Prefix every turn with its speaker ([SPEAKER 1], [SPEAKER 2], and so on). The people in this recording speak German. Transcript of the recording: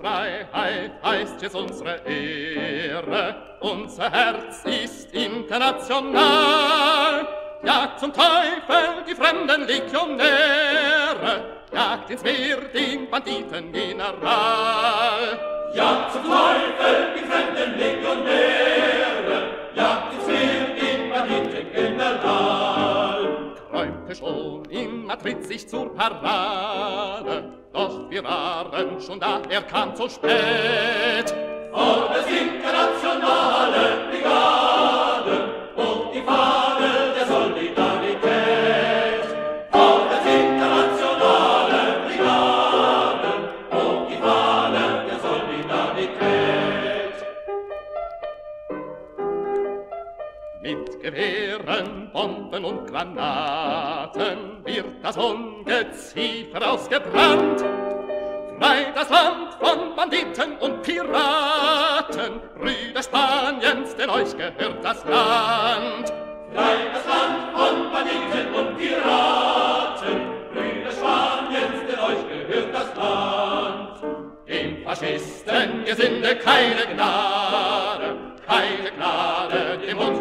[SPEAKER 1] Freiheit heißt jetzt unsere Ehre, unser Herz ist international. Jagt zum Teufel die fremden Legionäre, jagt ins Meer den Banditengeneral.
[SPEAKER 2] Jagt zum Teufel die fremden Legionäre, jagt ins Meer den Banditengeneral.
[SPEAKER 1] Träumte schon in Madrid sich zur Parade, doch wir waren schon da, er kam zu spät.
[SPEAKER 2] Vorwärts internationale Brigade, hoch die Fahne der Solidarität. Vorwärts internationale Brigade, hoch die Fahne der Solidarität.
[SPEAKER 1] Gewehren, Bomben und Granaten wird das Ungeziefer ausgebrannt. Frei das Land von Banditen und Piraten, Brüder Spaniens, denn euch gehört das Land.
[SPEAKER 2] Frei das Land von Banditen und Piraten, Brüder Spaniens, denn euch gehört das Land.
[SPEAKER 1] Dem Faschistengesinde keine Gnade, keine Gnade, dem Mund, der uns verrät.